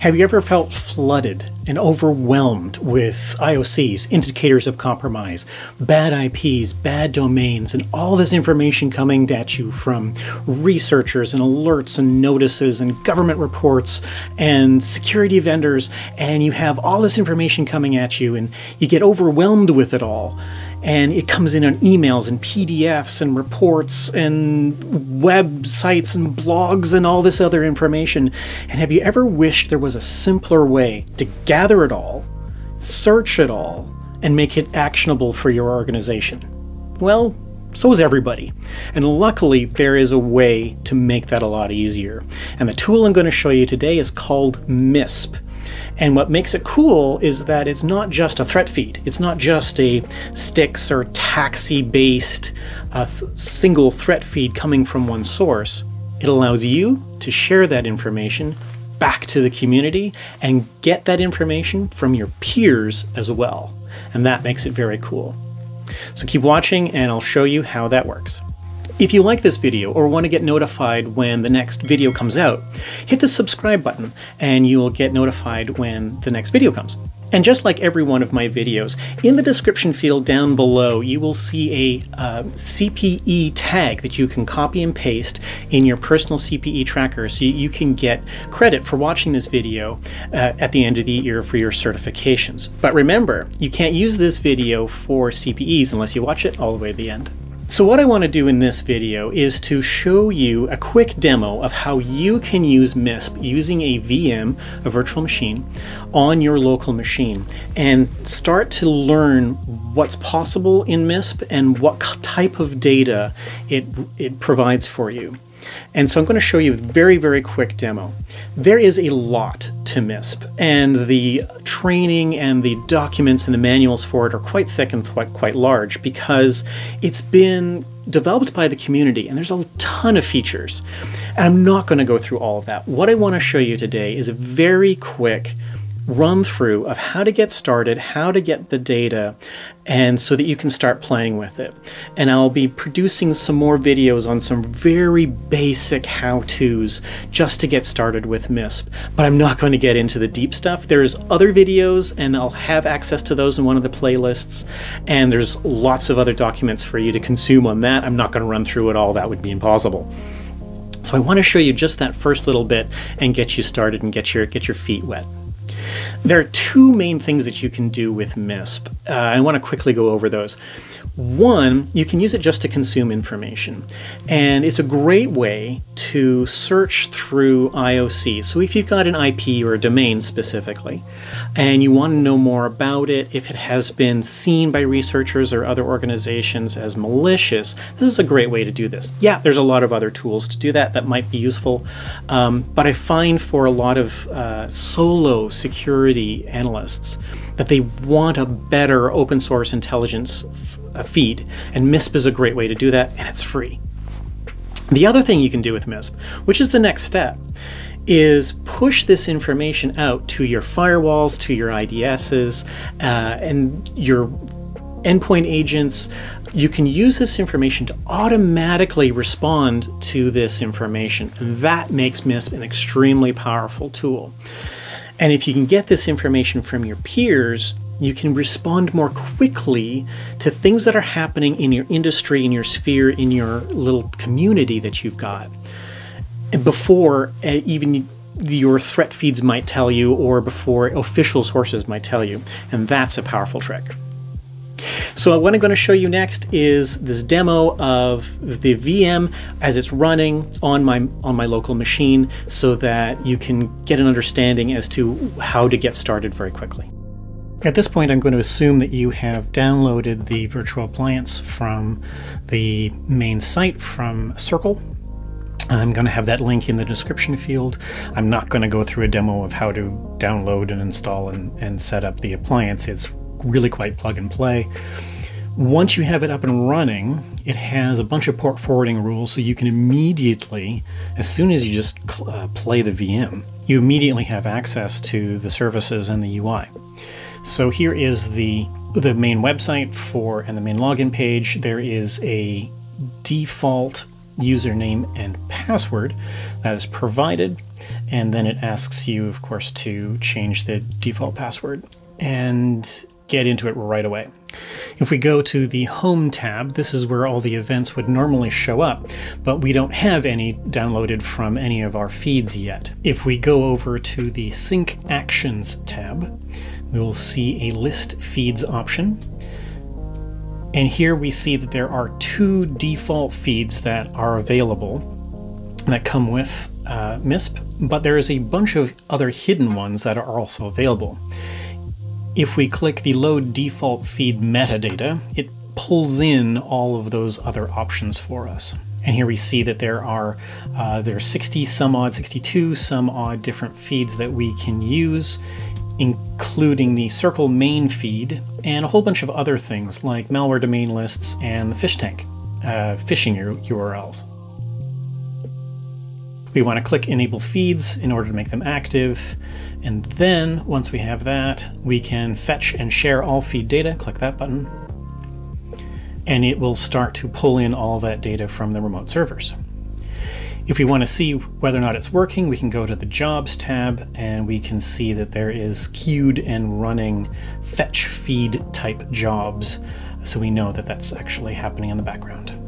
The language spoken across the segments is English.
Have you ever felt flooded and overwhelmed with IOCs, indicators of compromise, bad IPs, bad domains, and all this information coming at you from researchers and alerts and notices and government reports and security vendors, and you have all this information coming at you and you get overwhelmed with it all? And it comes in on emails and PDFs and reports and websites and blogs and all this other information. And have you ever wished there was a simpler way to gather it all, search it all, and make it actionable for your organization? Well, so is everybody. And luckily, there is a way to make that a lot easier. And the tool I'm going to show you today is called MISP. And what makes it cool is that it's not just a threat feed. It's not just a STIX or TAXII based uh, th single threat feed coming from one source. It allows you to share that information back to the community and get that information from your peers as well. And that makes it very cool. So keep watching and I'll show you how that works. If you like this video or want to get notified when the next video comes out, hit the subscribe button and you'll get notified when the next video comes. And just like every one of my videos, in the description field down below, you will see a uh, CPE tag that you can copy and paste in your personal CPE tracker so you can get credit for watching this video uh, at the end of the year for your certifications. But remember, you can't use this video for CPEs unless you watch it all the way to the end. So what I want to do in this video is to show you a quick demo of how you can use MISP using a VM, a virtual machine, on your local machine and start to learn what's possible in MISP and what type of data it, it provides for you. And so I'm going to show you a very, very quick demo. There is a lot to MISP, and the training and the documents and the manuals for it are quite thick and quite, quite large because it's been developed by the community and there's a ton of features. And I'm not going to go through all of that. What I want to show you today is a very quick run through of how to get started, how to get the data, and so that you can start playing with it. And I'll be producing some more videos on some very basic how-tos just to get started with MISP. But I'm not going to get into the deep stuff. There's other videos and I'll have access to those in one of the playlists. And there's lots of other documents for you to consume on that. I'm not going to run through it all. That would be impossible. So I want to show you just that first little bit and get you started and get your get your feet wet. There are two main things that you can do with MISP. Uh, I want to quickly go over those. One, you can use it just to consume information, and it's a great way to search through IOC. So if you've got an IP or a domain specifically, and you want to know more about it, if it has been seen by researchers or other organizations as malicious, this is a great way to do this. Yeah, there's a lot of other tools to do that that might be useful, um, but I find for a lot of uh, solo security analysts that they want a better open source intelligence feed, and MISP is a great way to do that, and it's free. The other thing you can do with MISP, which is the next step, is push this information out to your firewalls, to your IDSs, uh, and your endpoint agents. You can use this information to automatically respond to this information. And that makes MISP an extremely powerful tool. And if you can get this information from your peers, you can respond more quickly to things that are happening in your industry, in your sphere, in your little community that you've got. Before uh, even your threat feeds might tell you, or before official sources might tell you. And that's a powerful trick. So what I'm going to show you next is this demo of the VM as it's running on my on my local machine so that you can get an understanding as to how to get started very quickly. At this point, I'm going to assume that you have downloaded the virtual appliance from the main site from CIRCL. I'm going to have that link in the description field. I'm not going to go through a demo of how to download and install and, and set up the appliance. It's really quite plug and play. Once you have it up and running, it has a bunch of port forwarding rules so you can immediately, as soon as you just uh, play the VM, you immediately have access to the services and the UI. So here is the the main website for and the main login page. There is a default username and password that is provided. And then it asks you, of course, to change the default password and get into it right away. If we go to the Home tab, this is where all the events would normally show up, but we don't have any downloaded from any of our feeds yet. If we go over to the Sync Actions tab, we will see a List Feeds option. And here we see that there are two default feeds that are available that come with uh, MISP, but there is a bunch of other hidden ones that are also available. If we click the Load Default Feed metadata, it pulls in all of those other options for us. And here we see that there are uh, there are 60 some odd, 62 some odd different feeds that we can use, including the CIRCL main feed and a whole bunch of other things like malware domain lists and the PhishTank uh, phishing URLs. We want to click Enable Feeds in order to make them active. And then, once we have that, we can fetch and share all feed data. Click that button. And it will start to pull in all that data from the remote servers. If we want to see whether or not it's working, we can go to the Jobs tab and we can see that there is queued and running fetch feed type jobs. So we know that that's actually happening in the background.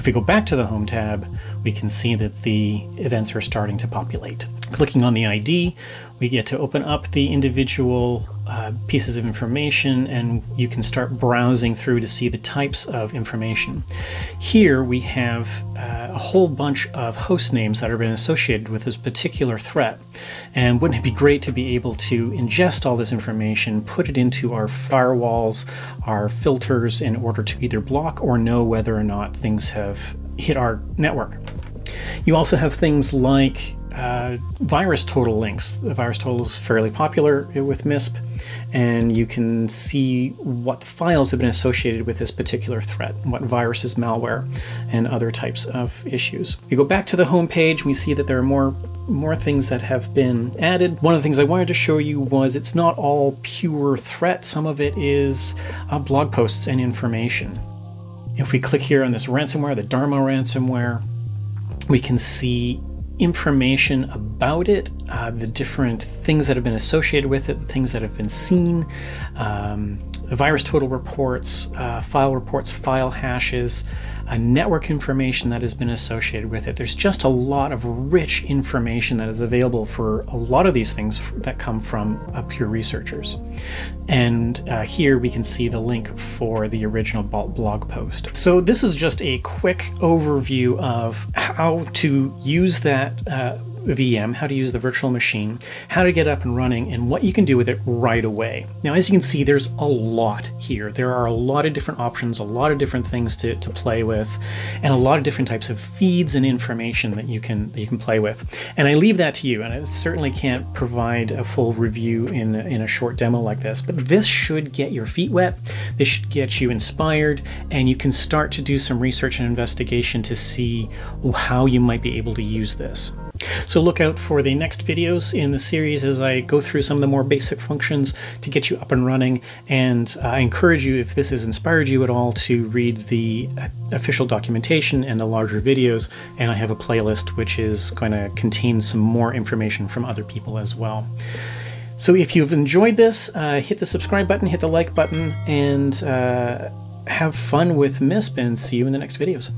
If we go back to the Home tab, we can see that the events are starting to populate. Clicking on the ID, we get to open up the individual uh, pieces of information and you can start browsing through to see the types of information. Here we have uh, a whole bunch of host names that have been associated with this particular threat. And wouldn't it be great to be able to ingest all this information, put it into our firewalls, our filters in order to either block or know whether or not things have hit our network. You also have things like uh, VirusTotal links. The VirusTotal is fairly popular with MISP, and you can see what files have been associated with this particular threat, what viruses, malware, and other types of issues. You go back to the home page, we see that there are more more things that have been added. One of the things I wanted to show you was it's not all pure threat. Some of it is uh, blog posts and information. If we click here on this ransomware, the Dharma ransomware, we can see information about it, uh, the different things that have been associated with it, the things that have been seen, um, the VirusTotal reports, uh, file reports, file hashes, uh, network information that has been associated with it. There's just a lot of rich information that is available for a lot of these things that come from uh, pure researchers. And uh, here we can see the link for the original blog post. So this is just a quick overview of how to use that uh, VM, how to use the virtual machine, how to get up and running, and what you can do with it right away. Now, as you can see, there's a lot here. There are a lot of different options, a lot of different things to, to play with, and a lot of different types of feeds and information that you can that you can play with. And I leave that to you, and I certainly can't provide a full review in, in a short demo like this, but this should get your feet wet. This should get you inspired, and you can start to do some research and investigation to see how you might be able to use this. So look out for the next videos in the series as I go through some of the more basic functions to get you up and running. And I encourage you, if this has inspired you at all, to read the uh, official documentation and the larger videos. And I have a playlist which is going to contain some more information from other people as well. So if you've enjoyed this, uh, hit the subscribe button, hit the like button, and uh, have fun with MISP, and see you in the next videos.